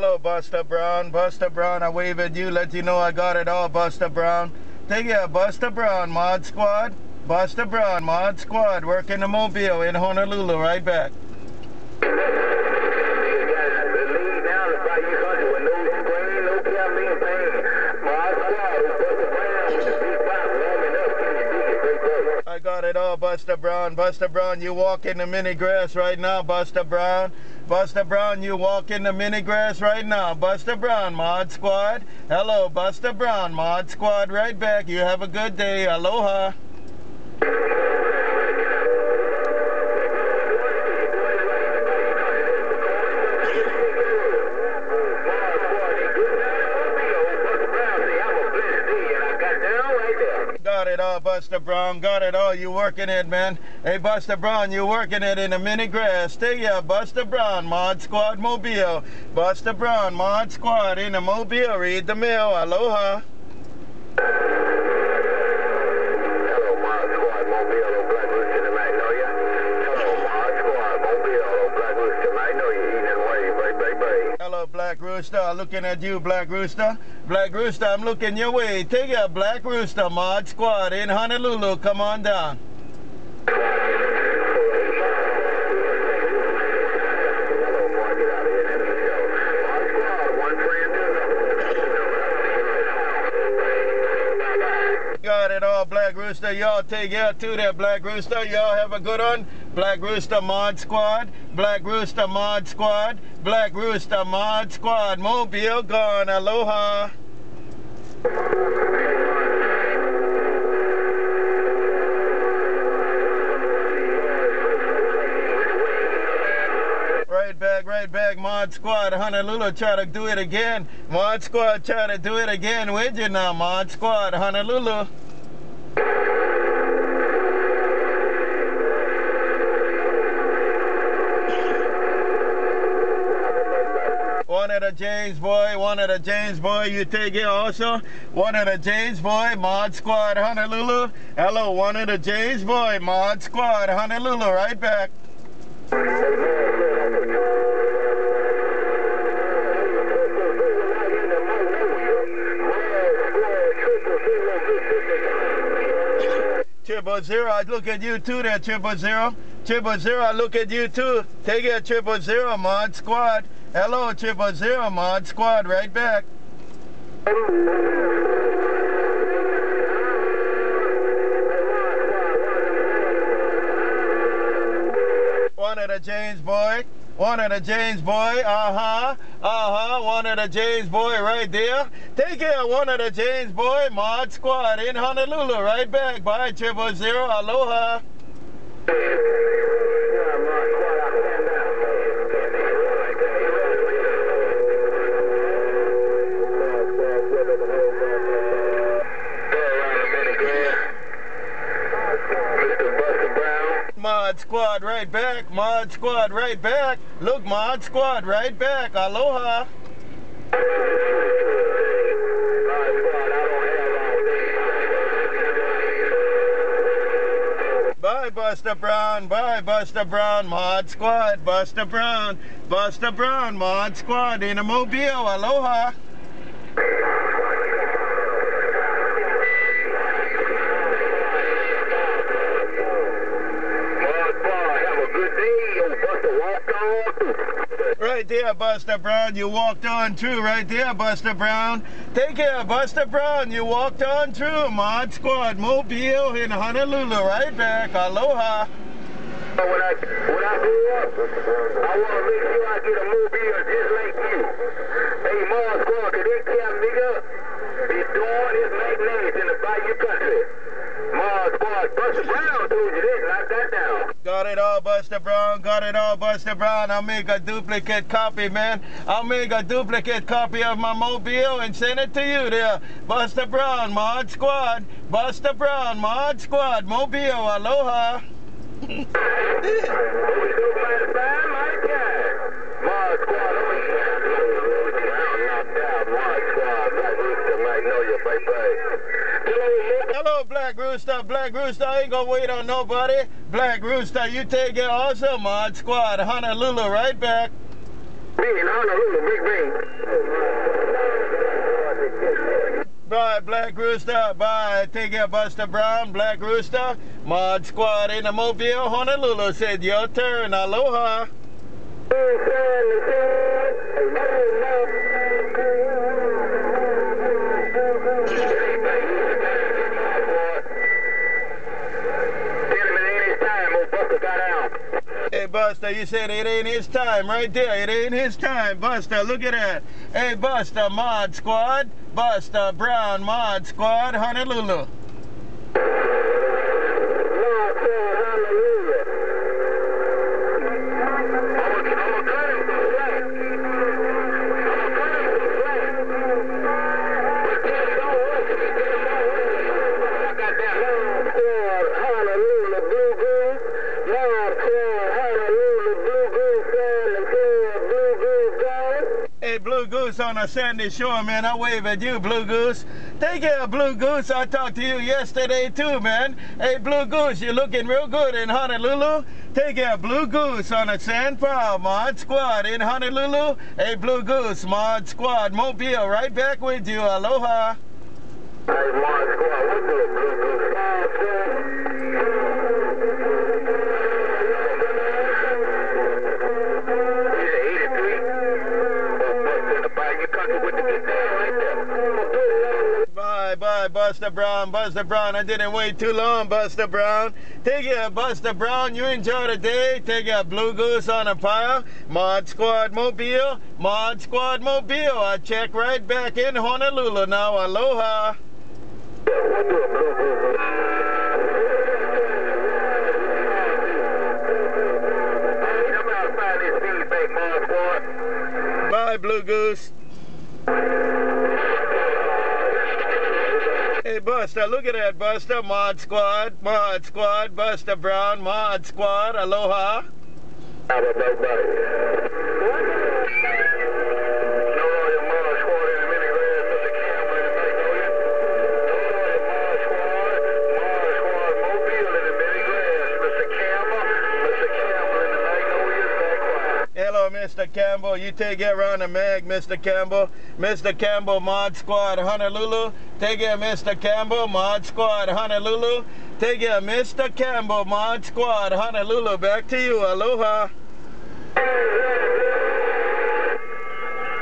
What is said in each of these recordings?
Hello, Buster Brown. Buster Brown, I wave at you, let you know I got it all, Buster Brown. Take care, Buster Brown, Mod Squad. Buster Brown, Mod Squad, working the mobile in Honolulu, right back. I got it all, Buster Brown. Buster Brown, you walk in the mini grass right now, Buster Brown. Buster Brown, you walk in the mini grass right now. Buster Brown, Mod Squad. Hello, Buster Brown, Mod Squad, right back. You have a good day. Aloha. Got it all, Buster Brown. Got it all. You working it, man. Hey, Buster Brown, you working it in the mini grass. Stay here, Buster Brown, Mod Squad Mobile. Buster Brown, Mod Squad in the mobile. Read the mail. Aloha. Hello, Mod Squad, Mobile, on Black Rooster, Magnolia. Hello, Mod Squad, Mobile, on Black Rooster, Magnolia, Eating Way, bye, bye, bye. Hello, Black Rooster. Looking at you, Black Rooster. Black Rooster, I'm looking your way. Take it, Black Rooster, Mod Squad in Honolulu. Come on down. Got it all, Black Rooster. Y'all take care too there, Black Rooster. Y'all have a good one. Black Rooster Mod Squad. Black Rooster Mod Squad. Black Rooster Mod Squad. Mobile gone. Aloha. Back, right back, Mod Squad. Honolulu, try to do it again. Mod Squad, try to do it again with you now, Mod Squad. Honolulu. One of the James boy, one of the James boy, you take it also. One of the James boy, Mod Squad, Honolulu. Hello, one of the James boy, Mod Squad, Honolulu, right back. Triple zero, I look at you too there, triple zero. Triple zero, I look at you too. Take it, triple zero, Mod Squad. Hello, triple zero, Mod Squad, right back. One of the James boy. One of the James boy. Uh-huh. Uh-huh. One of the James boy right there. Take care. One of the James boy. Mod Squad in Honolulu. Right back. Bye. Triple zero. Aloha. Squad right back. Mod Squad right back. Look, Mod Squad right back. Aloha. Bye, Buster Brown. Bye, Buster Brown. Mod Squad. Buster Brown. Buster Brown. Mod Squad in a mobile. Aloha. Mod Squad, have a good day. Yo, Buster, walk on. Right there, Buster Brown. You walked on through. Right there, Buster Brown. Take care, Buster Brown. You walked on through. Mod Squad, Mobile in Honolulu. Right back. Aloha. When I, when I grow up, I want to make sure I get a mobile just like you. Hey, Mod Squad, cause that camp nigga be doing his magnets in the Bayou country. That. Got it all, Buster Brown. Got it all, Buster Brown. I'll make a duplicate copy, man. I'll make a duplicate copy of my mobile and send it to you there. Buster Brown, Mod Squad. Buster Brown, Mod Squad. Mobile, aloha. We go by the time, my God. Mod Squad, Brown knocked out. Mod Squad, Black Rooster, Magnolia, bye bye. Hello, Hello, Black Rooster. Black Rooster, I ain't gonna wait on nobody. Black Rooster, you take it also, Mod uh, Squad. Honolulu, right back. Big in Honolulu, big bang. Bye, Black Rooster. Bye. Take care, Buster Brown. Black Rooster. Mod Squad in the Mobile, Honolulu said your turn. Aloha. Buster, you said it ain't his time right there. It ain't his time. Buster, look at that. Hey, Buster, Mod Squad. Buster Brown, Mod Squad, Honolulu. Hey, Blue Goose on a sandy shore, man. I wave at you, Blue Goose. Take care, Blue Goose. I talked to you yesterday, too, man. Hey, Blue Goose, you're looking real good in Honolulu. Take care, Blue Goose on a Sand Proud Mod Squad in Honolulu. Hey, Blue Goose, Mod Squad, Mobile, right back with you. Aloha. Hey, Mod Squad, what's up, Blue Goose? Mod Squad. Bye, bye, Buster Brown. Buster Brown, I didn't wait too long, Buster Brown. Take it, Buster Brown. You enjoy the day. Take care, Blue Goose on a pile. Mod Squad Mobile. Mod Squad Mobile. I check right back in Honolulu now. Aloha. Bye, Blue Goose. Buster, look at that, Buster. Mod Squad, Mod Squad, Buster Brown, Mod Squad. Aloha. Mr. Campbell. You take it around the mag, Mr. Campbell. Mr. Campbell, Mod Squad, Honolulu. Take it, Mr. Campbell, Mod Squad, Honolulu. Take it, Mr. Campbell, Mod Squad, Honolulu. Back to you. Aloha.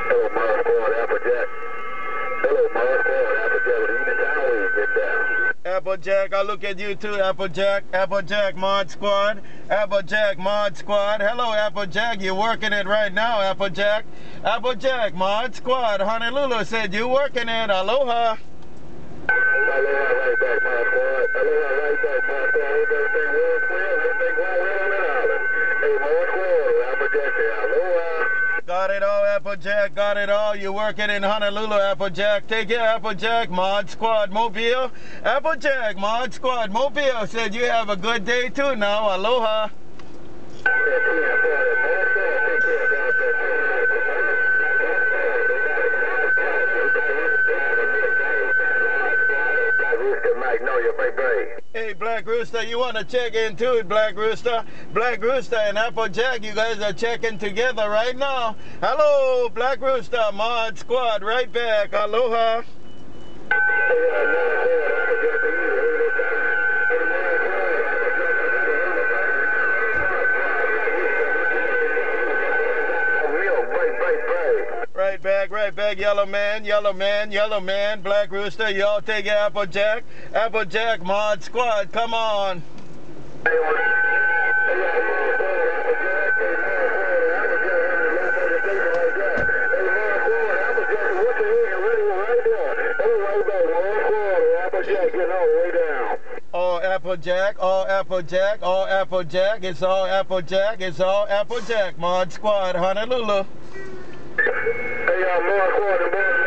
Hello, Mod Squad, Applejack. Hello, Mod Squad, Applejack. Eden Tower, get down. Applejack, I look at you too, Applejack. Applejack, Mod Squad. Applejack, Mod Squad. Hello, Applejack. You're working it right now, Applejack. Applejack, Mod Squad. Honolulu said you working it. Aloha. Aloha right back, Mod Squad. Aloha right back, Mod Squad. Applejack. Got it all. You working in Honolulu, Applejack. Take care, Applejack. Mod Squad Mobile. Applejack, Mod Squad Mobile said you have a good day too now. Aloha. Hey, Black Rooster, you want to check into it, Black Rooster? Black Rooster and Applejack, you guys are checking together right now. Hello, Black Rooster, Mod Squad, right back. Aloha. Right back, right back, yellow man, yellow man, yellow man, Black Rooster, y'all take Applejack. Applejack, Mod Squad, come on. All Applejack, all Applejack, all Applejack, it's all Applejack, it's all Applejack, Mod Squad, Honolulu. Hey, uh, more squad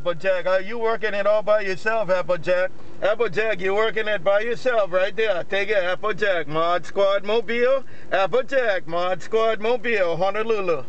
Applejack, are you working it all by yourself, Applejack? Applejack, you working it by yourself right there. Take it, Applejack, Mod Squad Mobile. Applejack, Mod Squad Mobile, Honolulu.